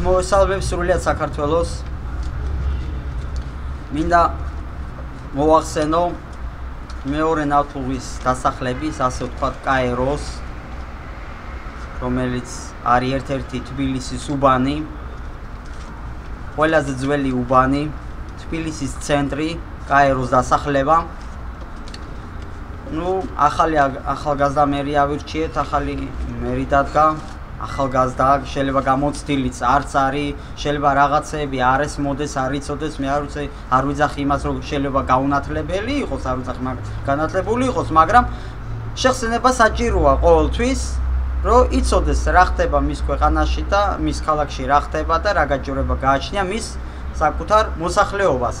მოვესალმებ სრულიად საქართველოს. მინდა მოახსენო მეორე ნავთობის დასახლების, ასე ვთქვათ, კაეროს, რომელიც არის ერთ-ერთი თბილისის უბანი. ყველაზე ძველი უბანი, თბილისის ცენტრი, კაეროს დასახლება. ну ახალი ახალგაზრდა მერი ავირჩიეთ ახალი მერი დადგა ახალგაზრდა შეიძლება გამოცდილიც არც არის შეიძლება რაღაცები არის მოდეს არიწოდეს მე არ ვიცი არ ვიძახი იმას რომ შეიძლება გაუნათლებელი იყოს არ ვიძახი მაგ განათლებული იყოს მაგრამ შეხსენება საჭიროა ყოველთვის რომ იცოდეს რა ხდება მის ქვეყანაში და მის ქალაქში რა ხდება და რა გაჯერება გააჩნია მის საკუთარ მოსახლეობას.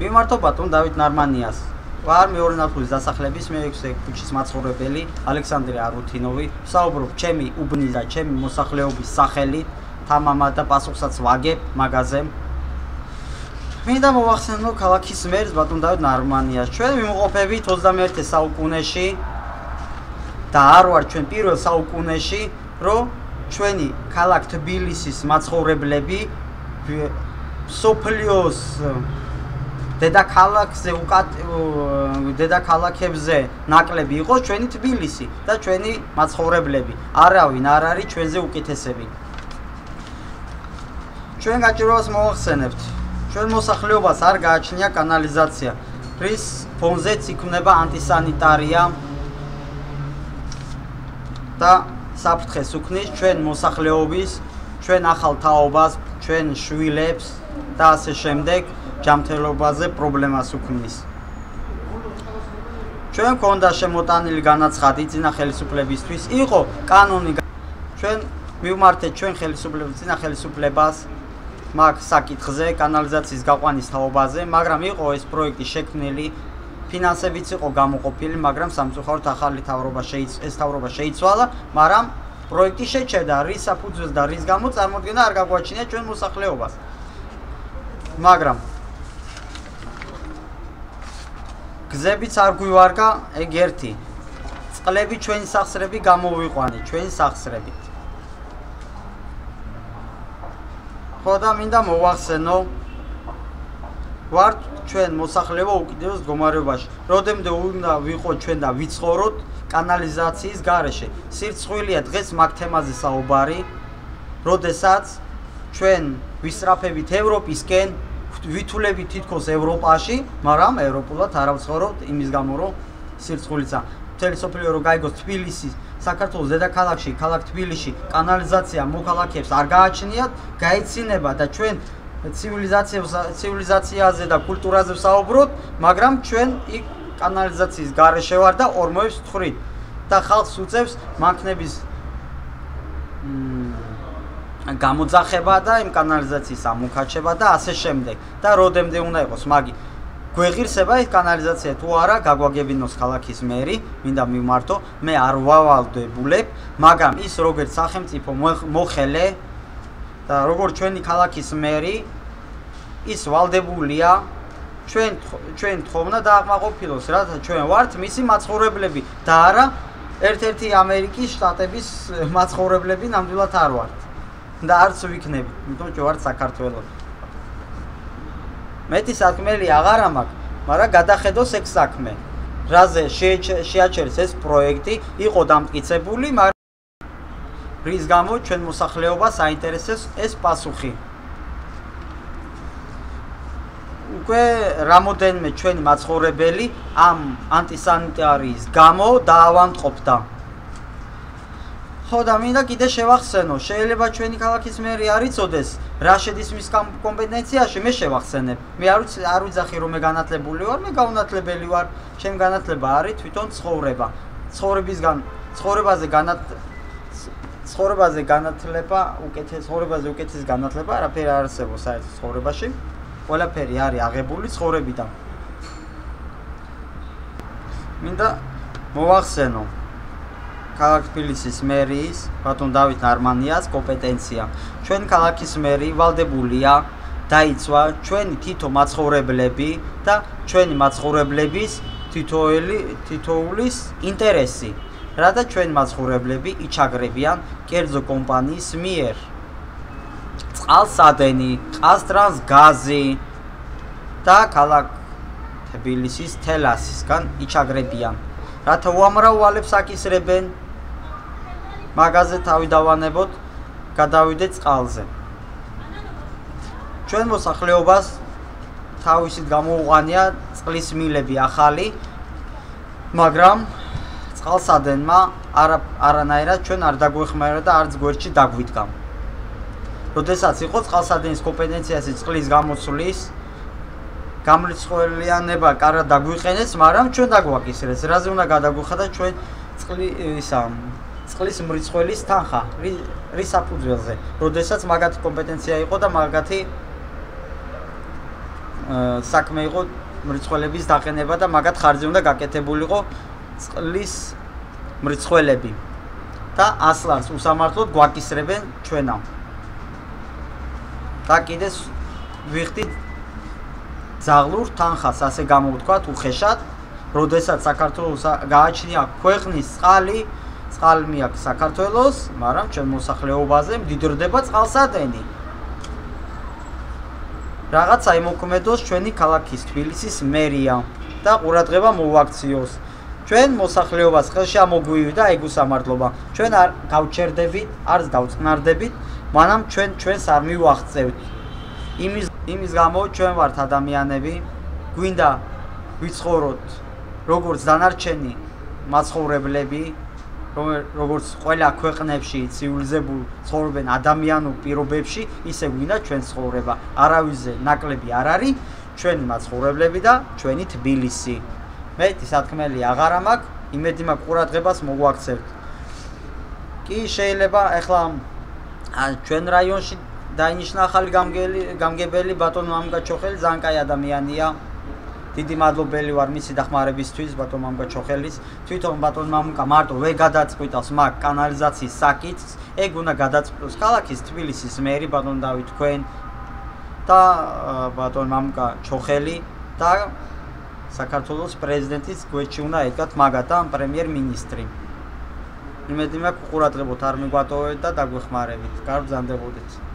მიმართო ბატონ დავით ნარმანიას ვარ მეორე ნათლის დასახლების მე-6 ქუჩის მაცხოვრებელი ალექსანდრე არუთინოვი საუბრობ ჩემი უბნის და ჩემი მოსახლეობის სახელით თამამა და პასუხსაც ვაგებ მაგაზე მინდა მოვახსენო ქალაქის მერს ბატონ დავით ნარმანიას. ჩვენ ვიმყოფებით 21 საუკუნეში და არ ვარ ჩვენ პირველ საუკუნეში რომ ჩვენი ქალაქ თბილისის მაცხოვრებლები სოფლიოს დედაქალაქზე უკათ დედაქალაქებზე ნაკლები იყოს ჩვენი თბილისი და ჩვენი მაცხოვრებლები. არავინ არ არის ჩვენზე უკეთესები. ჩვენ გაჭირვას მოახსენებთ. ჩვენ მოსახლეობას არ გააჩნია კანალიზაცია. რის ფონზეც იქნება ანტისანიტარია და საფრთხეს უქმნის ჩვენ მოსახლეობის, ჩვენ ახალ თაობას, ჩვენ შვილებს და ასე შემდეგ. ჯამთელობაზე პრობლემას უქმნის. ჩვენ ქონდა შემოტანილი განაცხადი ძინა ხელისუფლებისთვის, იყო კანონი ჩვენ მივმართეთ ჩვენ ხელისუფლების ძინა ხელისუფლებას მაგ საკითხზე, კანალიზაციის გაყვანის თაობაზე, მაგრამ იყო ეს პროექტი შექმნილი ფინანსებიც იყო გამოყოფილი, მაგრამ სამწუხაროდ ახალი თავრობა შეიცვალა, ეს თავრობა შეიცვალა, მაგრამ პროექტი შეჩერდა, რის საფუძველზე და რის გამო წარმოქმნა არ გაგვაჩინა ჩვენ მოსახლეობას. მაგრამ გზებიც არ გვივარგა ეგ ერთი. წყლები ჩვენი სახსრები გამოვიყვანე ჩვენი სახსრები ხო და მინდა მოვახსენო ვარ ჩვენ მოსახლეობა უკიდურეს მდგომარეობაში. როდემდე უნდა ვიყო ჩვენ და ვიცხოვროთ კანალიზაციის გარეშე. სირცხვილია დღეს მაგ თემაზე საუბარი როდესაც ჩვენ ვისწრაფებით ევროპისკენ ვითულები თითქოს ევროპაში, მაგრამ ევროპულად არ ავცხოვრობთ იმის გამო, რომ სირცხულიცა მთელი სოფლიო რო გაიგოს თბილისის საქართველოს დედაქალაქში, ქალაქ თბილისში კანალიზაცია მოქალაქეებს არ გააჩნიათ, გაიცინება და ჩვენ ცივილიზაციაზე ცივილიზაციაზე და კულტურაზე ვსაუბრობთ, მაგრამ ჩვენ იქ კანალიზაციის გარეშე ვარ და ორმოებს თხრით და ხალხს უწევს მანქნების გამოძახება და იმ კანალიზაციის ამოქაჩება და ასე შემდეგ. და როდემდე უნდა იყოს მაგი გვეღირსება ეს კანალიზაცია თუ არა გაგვაგებინოს ქალაქის მერი მინდა მიმართო მე არ ვავალდებულებ მაგრამ ის როგორც სახელმწიფო მოხელე და როგორც ჩვენი ქალაქის მერი ის ვალდებულია. ჩვენ ჩვენ თხოვნა დააღმაყოფილოს რა ჩვენ ვართ მისი მაცხოვრებლები და არა ერთ-ერთი ამერიკის შტატების მაცხოვრებლები ნამდვილად არ ვართ და არც ვიქნები, იმიტომ რომ ვარ საქართველოს. მეტი საქმელი აღარ ამაქვს, მაგრამ გადახედოს ეგ საქმე. რაზე შეაჩერეს ეს პროექტი, იყო დამტკიცებული, მაგრამ რის გამო ჩვენ მოსახლეობას აინტერესებს ეს პასუხი. უკვე რამოდენმე ჩვენი მაცხოვრებელი ამ ანტისანიტარიის გამო დაავადყოფდა. ხო და მინდა კიდე შევახსენო, შეიძლება ჩვენი ქალაქის მერი არ იწოდეს, რა შედის მის კომპეტენციაში, მე შევახსენებ. მე არ ვიცი, არ ვიძახი რომ მე განათლებული ვარ, მე გაუნათლებელი ვარ. ჩემ განათლება არის თვითონ ცხოვრება. ცხოვრებისგან, ცხოვრებაზე განათ ცხოვრებაზე განათლება, უკეთეს ცხოვრებაზე უკეთეს განათლება, არაფერი არ არსებობს საერთოდ ცხოვრებაში. ყველაფერი არის აღებული ცხოვრებიდან. მინდა მოვახსენო ქალაქ თბილისის მერიის ბატონ დავით არმანიას კომპეტენცია. ჩვენ ქალაქის მერი ვალდებულია დაიცვა ჩვენი თითო მაცხოვრებლები და ჩვენი მაცხოვრებლების თითოელი თითოულის ინტერესი. რათა ჩვენ მაცხოვრებლები იჩაგრებიან კერძო კომპანიის მიერ წყალსადენი, ყაზტრანს გაზი და ქალაქ თბილისის თელასისგან იჩაგრებიან. რათა უამრავ ვალებს აკისრებენ მაგაზე თავი დავანებოთ, გადავიდეთ წყალზე. ჩვენ მოსახლეობას თავისით გამოუყანია წყლის მილები ახალი, მაგრამ წყალსადენმა არა არანაირად ჩვენ არ დაგვეხმარა და არც გვერდში დაგვიდგა. როდესაც იყო წყალსადენის კომპეტენციაზე წყლის გამოსulis გამრიცხველიანება კარგად დაგვიყენეს, მაგრამ ჩვენ დაგვაკისრეს. რაზე უნდა გადაგვიხადა ჩვენ წყლისა წყლის მრიცხველის თანხა რის საფუძველზე. როდესაც მაგათი კომპეტენცია იყო და მაგათი საქმე იყო მრიცხველების დაყენება და მაგათ ხარჯი უნდა გაკეთებულიყო წყლის მრიცხველები და ასლანს უსამართლოდ გვაკისრებენ ჩვენა. და კიდე ვიხდით ზაღლურ თანხას ასე გამოვთქვათ უხეშად, როდესაც საქართველოს გააჩნია ქვეყნის წყალი, წყალი აქვს საქართველოს, მაგრამ ჩვენ მოსახლეობაზე მდიდრდება წყალსადენი. რაღაცა იმოქმედოს ჩვენი ქალაქის თბილისის მერია და ყურადღება მოაქციოს. ჩვენ მოსახლეობას ხელში ამოგვივიდა ეგ უსამართლობა. ჩვენ არ გავჩერდებით, არც დავწყნარდებით, მაგრამ ჩვენ ჩვენს არ მივახცევთ. იმის იმის გამო ჩვენ ვართ ადამიანები, გვინდა ვიცხოვროთ როგორც დანარჩენი მაცხოვრებლები, როგორც ყველა ქვეყნებში ცივილიზებულ ცხოვრობენ ადამიანურ პირობებში, ისე გვინდა ჩვენ ცხოვრება. არავიზე ნაკლები არ არის ჩვენი მაცხოვრებლები და ჩვენი თბილისი. მე თითქმელი აღარ ამაკ, იმედი მაქვს ყურადღებას მოგვაქცევთ. კი შეიძლება ახლა ჩვენ რაიონში დაინიშნა ახალი გამგებელი ბატონ მამგაჩოხელი ძალიან კაი ადამიანია. დიდი მადლობელი ვარ მისი დახმარებისთვის ბატონ მამგაჩოხელის. თვითონ ბატონ მამკა მარტო ვერ გადაწყვიტავს მაგ კანალიზაციის საკითხს, ეგ უნდა გადაწყვიტოს ქალაქის თბილისის მერი ბატონ დავით თქვენ და ბატონ მამკა ჩოხელი და საქართველოს პრეზიდენტის გვერდში უნდა ედგათ მაგათა პრემიერ-მინისტრი. იმედი მაქვს ყურადღებოთ არ მიგვატოვეთ და დაგვეხმარებით. კარგ ბრძანდებოდეთ.